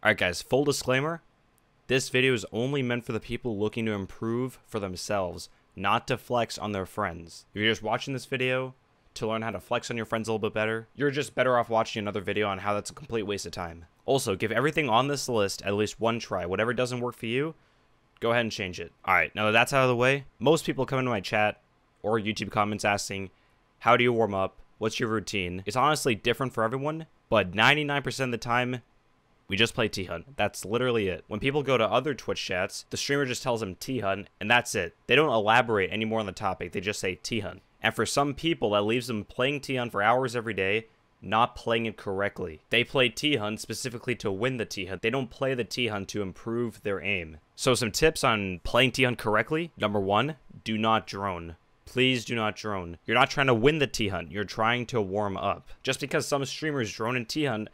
Alright guys, full disclaimer. This video is only meant for the people looking to improve for themselves, not to flex on their friends. If you're just watching this video to learn how to flex on your friends a little bit better, you're just better off watching another video on how that's a complete waste of time. Also, give everything on this list at least one try. Whatever doesn't work for you, go ahead and change it. Alright, now that that's out of the way, most people come into my chat or YouTube comments asking, how do you warm up? What's your routine? It's honestly different for everyone, but 99% of the time, we just play T-Hunt. That's literally it. When people go to other Twitch chats, the streamer just tells them T-Hunt, and that's it. They don't elaborate any more on the topic. They just say T-Hunt. And for some people, that leaves them playing T-Hunt for hours every day, not playing it correctly. They play T-Hunt specifically to win the T-Hunt. They don't play the T-Hunt to improve their aim. So some tips on playing T-Hunt correctly. Number one, do not drone. Please do not drone. You're not trying to win the T-Hunt. You're trying to warm up. Just because some streamers drone in T-Hunt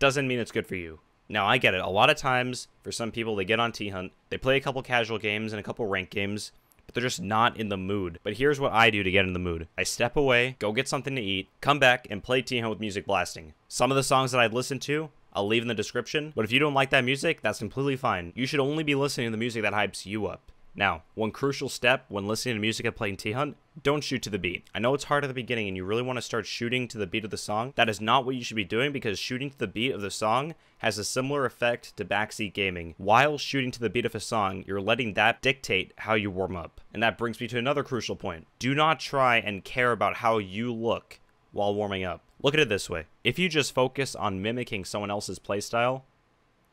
doesn't mean it's good for you. Now, I get it. A lot of times, for some people, they get on T Hunt, they play a couple casual games and a couple rank games, but they're just not in the mood. But here's what I do to get in the mood I step away, go get something to eat, come back, and play T Hunt with music blasting. Some of the songs that I'd listen to, I'll leave in the description, but if you don't like that music, that's completely fine. You should only be listening to the music that hypes you up. Now, one crucial step when listening to music and playing T-Hunt, don't shoot to the beat. I know it's hard at the beginning and you really want to start shooting to the beat of the song. That is not what you should be doing because shooting to the beat of the song has a similar effect to backseat gaming. While shooting to the beat of a song, you're letting that dictate how you warm up. And that brings me to another crucial point. Do not try and care about how you look while warming up. Look at it this way. If you just focus on mimicking someone else's playstyle,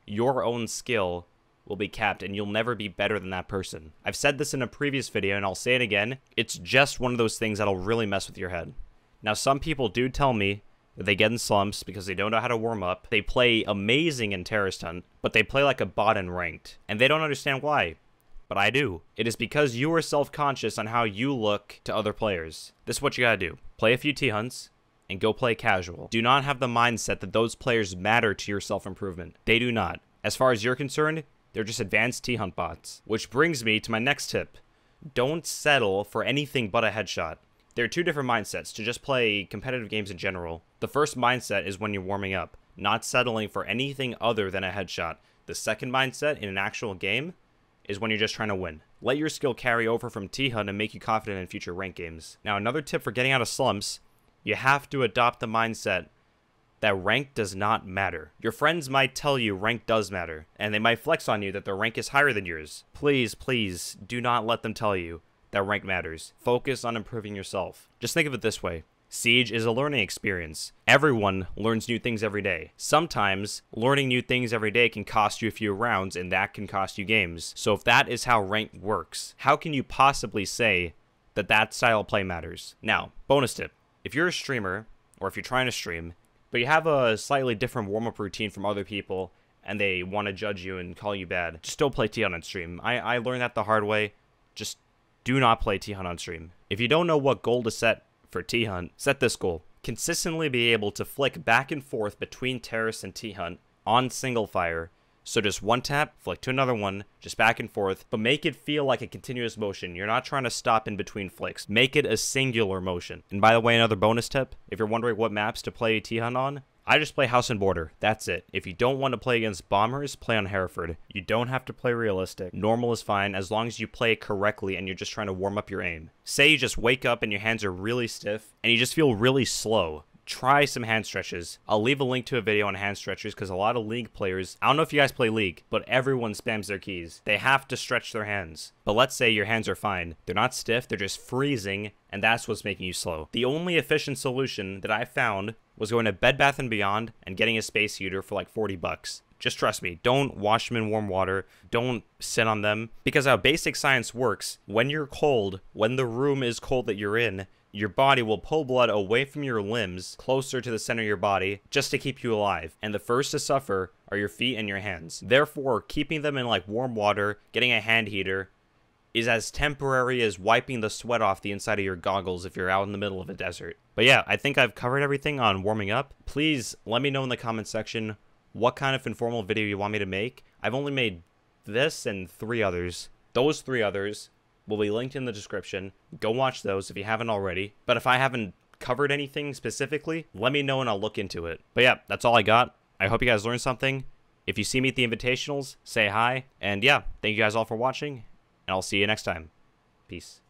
your own skill will be capped and you'll never be better than that person. I've said this in a previous video and I'll say it again. It's just one of those things that'll really mess with your head. Now, some people do tell me that they get in slumps because they don't know how to warm up. They play amazing in Terrorist Hunt, but they play like a bot in Ranked. And they don't understand why. But I do. It is because you are self-conscious on how you look to other players. This is what you gotta do. Play a few T-Hunts, and go play casual. Do not have the mindset that those players matter to your self-improvement. They do not. As far as you're concerned, they're just advanced T-Hunt bots. Which brings me to my next tip. Don't settle for anything but a headshot. There are two different mindsets to just play competitive games in general. The first mindset is when you're warming up, not settling for anything other than a headshot. The second mindset in an actual game is when you're just trying to win. Let your skill carry over from T-Hunt and make you confident in future rank games. Now, another tip for getting out of slumps, you have to adopt the mindset that rank does not matter. Your friends might tell you rank does matter, and they might flex on you that their rank is higher than yours. Please, please, do not let them tell you that rank matters. Focus on improving yourself. Just think of it this way. Siege is a learning experience. Everyone learns new things every day. Sometimes, learning new things every day can cost you a few rounds, and that can cost you games. So if that is how rank works, how can you possibly say that that style of play matters? Now, bonus tip. If you're a streamer, or if you're trying to stream, but you have a slightly different warm up routine from other people and they want to judge you and call you bad, just don't play T Hunt on stream. I, I learned that the hard way. Just do not play T Hunt on stream. If you don't know what goal to set for T Hunt, set this goal. Consistently be able to flick back and forth between Terrace and T Hunt on single fire so just one tap, flick to another one, just back and forth, but make it feel like a continuous motion. You're not trying to stop in between flicks. Make it a singular motion. And by the way, another bonus tip, if you're wondering what maps to play T-Hunt on, I just play House and Border. That's it. If you don't want to play against bombers, play on Hereford. You don't have to play realistic. Normal is fine as long as you play correctly and you're just trying to warm up your aim. Say you just wake up and your hands are really stiff and you just feel really slow try some hand stretches. I'll leave a link to a video on hand stretches because a lot of League players, I don't know if you guys play League, but everyone spams their keys. They have to stretch their hands. But let's say your hands are fine. They're not stiff, they're just freezing, and that's what's making you slow. The only efficient solution that I found was going to Bed Bath & Beyond and getting a space heater for like 40 bucks. Just trust me, don't wash them in warm water, don't sit on them, because how basic science works, when you're cold, when the room is cold that you're in, your body will pull blood away from your limbs closer to the center of your body just to keep you alive. And the first to suffer are your feet and your hands. Therefore, keeping them in like warm water, getting a hand heater, is as temporary as wiping the sweat off the inside of your goggles if you're out in the middle of a desert. But yeah, I think I've covered everything on warming up. Please let me know in the comment section what kind of informal video you want me to make. I've only made this and three others. Those three others will be linked in the description. Go watch those if you haven't already. But if I haven't covered anything specifically, let me know and I'll look into it. But yeah, that's all I got. I hope you guys learned something. If you see me at the invitationals, say hi. And yeah, thank you guys all for watching, and I'll see you next time. Peace.